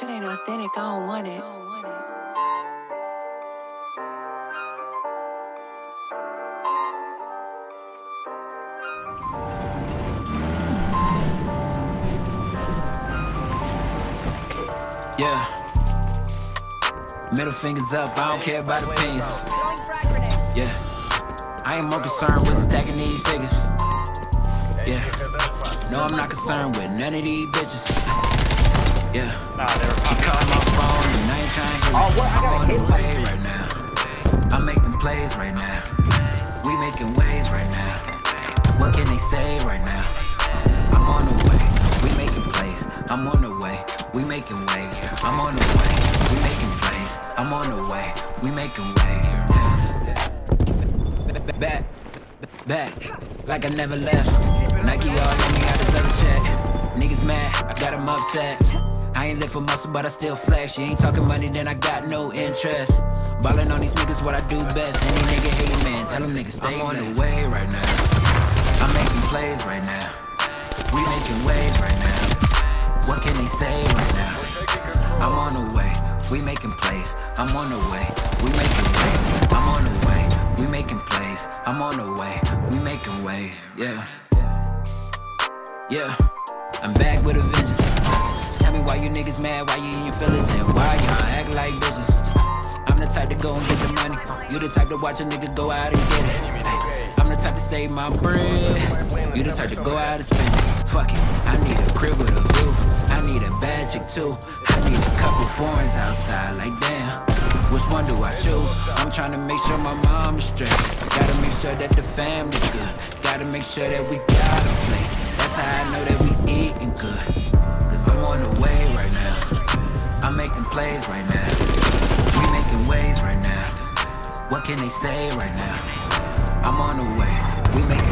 If it ain't authentic, I don't want it. Yeah. Middle fingers up, I don't care about the opinions. Yeah. I ain't more concerned with stacking these figures. Yeah. No, I'm not concerned with none of these bitches. Yeah. Nah, they were Oh, what? I hit the way right now. I'm making plays right now. We making waves right now. What can they say right now? I'm on the way. We making plays. I'm on the way. We making waves. I'm on the way. We making plays. I'm on the way. We making waves. Back, back, like I never left. Nike all on me, I deserve a check. Niggas mad, I got them upset. I ain't live for muscle, but I still flex. You ain't talking money, then I got no interest. Ballin' on these niggas, what I do best. Any nigga hate man, tell them niggas stay I'm on the way right now. I'm making plays right now. We making waves right now. What can they say right now? I'm on the way. We making plays. I'm on the way. We making waves. I'm on the way. We making plays. I'm on the way. We making waves. Yeah. Yeah. I'm back with a vengeance. Me why you niggas mad, why you in your feelings, and why y'all act like bitches. I'm the type to go and get the money. You the type to watch a nigga go out and get it. I'm the type to save my bread. You the type to go out and spend it. Fuck it. I need a crib with a view. I need a bad chick too. I need a couple foreigns outside. Like damn. Which one do I choose? I'm trying to make sure my mom is straight. Gotta make sure that the family's good. Gotta make sure that we got a plate. That's how I know that we eating good. Plays right now. We making waves right now. What can they say right now? I'm on the way. We making